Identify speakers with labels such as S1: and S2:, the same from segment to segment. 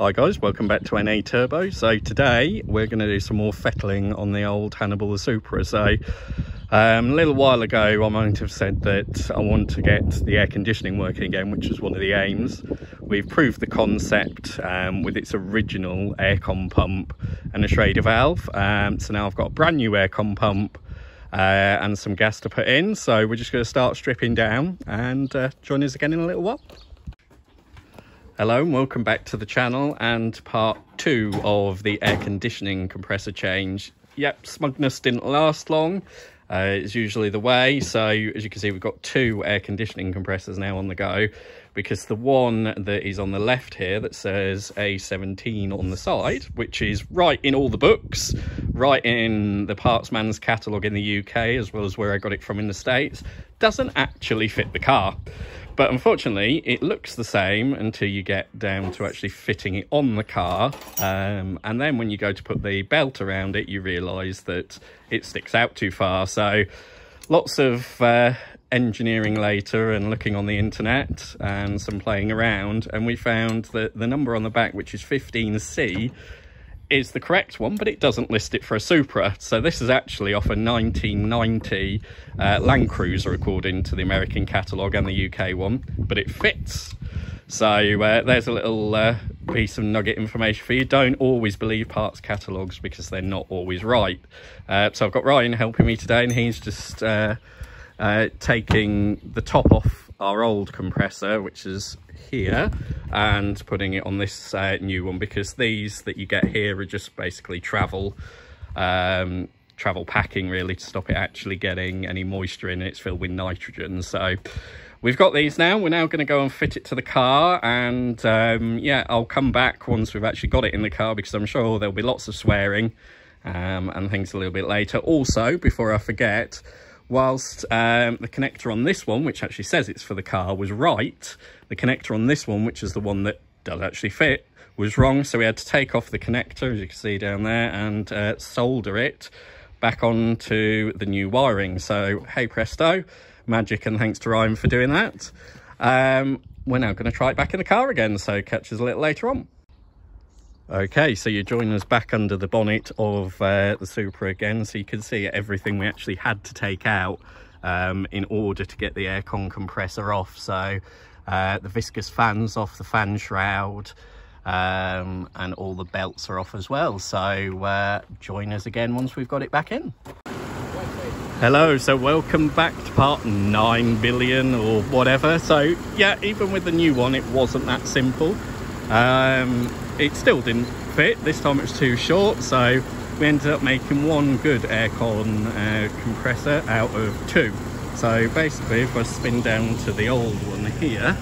S1: Hi guys, welcome back to NA Turbo. So today we're going to do some more fettling on the old Hannibal Supra. So um, a little while ago I might have said that I want to get the air conditioning working again, which was one of the aims. We've proved the concept um, with its original aircon pump and a Schrader valve. Um, so now I've got a brand new aircon pump uh, and some gas to put in. So we're just going to start stripping down and uh, join us again in a little while. Hello and welcome back to the channel and part two of the air conditioning compressor change. Yep, smugness didn't last long. Uh, it's usually the way. So as you can see, we've got two air conditioning compressors now on the go because the one that is on the left here that says A17 on the side, which is right in all the books, right in the parts man's catalogue in the UK, as well as where I got it from in the States, doesn't actually fit the car. But unfortunately, it looks the same until you get down to actually fitting it on the car. Um, and then when you go to put the belt around it, you realise that it sticks out too far. So lots of uh, engineering later and looking on the internet and some playing around. And we found that the number on the back, which is 15C, is the correct one, but it doesn't list it for a Supra. So this is actually off a 1990 uh, Land Cruiser, according to the American catalogue and the UK one, but it fits. So uh, there's a little uh, piece of nugget information for you. Don't always believe parts catalogues because they're not always right. Uh, so I've got Ryan helping me today and he's just uh, uh, taking the top off our old compressor, which is here and putting it on this uh, new one because these that you get here are just basically travel um, travel packing really to stop it actually getting any moisture in it. it's filled with nitrogen. So we've got these now. We're now going to go and fit it to the car and um, yeah i'll come back once we've actually got it in the car because i'm sure there'll be lots of swearing um, and things a little bit later. Also before i forget whilst um, the connector on this one, which actually says it's for the car, was right, the connector on this one, which is the one that does actually fit, was wrong. So we had to take off the connector, as you can see down there, and uh, solder it back onto the new wiring. So, hey presto, magic and thanks to Ryan for doing that. Um, we're now going to try it back in the car again, so catch us a little later on. Okay, so you join us back under the bonnet of uh, the Supra again, so you can see everything we actually had to take out um, in order to get the aircon compressor off. So uh, the viscous fans off, the fan shroud, um, and all the belts are off as well. So uh, join us again once we've got it back in. Hello, so welcome back to part 9 billion or whatever. So yeah, even with the new one, it wasn't that simple. Um, it still didn't fit. This time it was too short, so we ended up making one good aircon uh, compressor out of two. So basically, if I spin down to the old one here,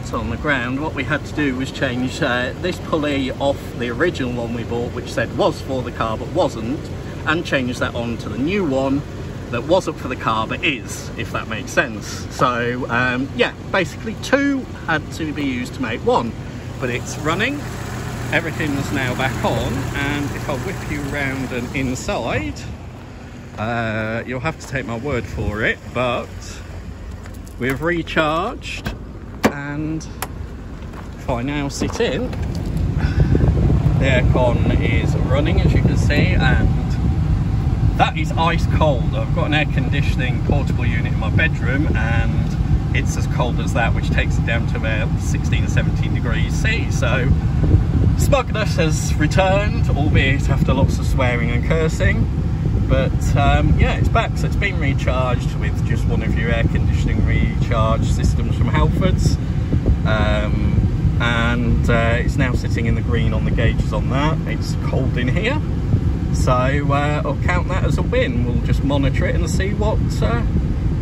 S1: it's on the ground, what we had to do was change uh, this pulley off the original one we bought, which said was for the car but wasn't, and change that on to the new one that wasn't for the car but is, if that makes sense. So um, yeah, basically two had to be used to make one but it's running. Everything's now back on and if I whip you round and inside uh, you'll have to take my word for it but we've recharged and if I now sit in the aircon is running as you can see and that is ice cold. I've got an air conditioning portable unit in my bedroom and it's as cold as that, which takes it down to about 16 17 degrees C. So smugness has returned, albeit after lots of swearing and cursing. But um, yeah, it's back. So it's been recharged with just one of your air conditioning recharge systems from Halfords. Um, and uh, it's now sitting in the green on the gauges on that. It's cold in here. So uh, I'll count that as a win. We'll just monitor it and see what uh,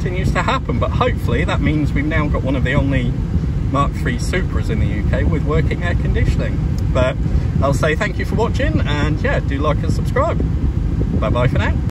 S1: continues to happen. But hopefully that means we've now got one of the only Mark III Supras in the UK with working air conditioning. But I'll say thank you for watching and yeah, do like and subscribe. Bye bye for now.